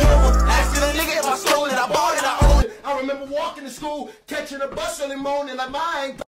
over. Asking a nigga if I stole it, I bought it, I own it. I remember walking to school, catching a bus early morning like mine.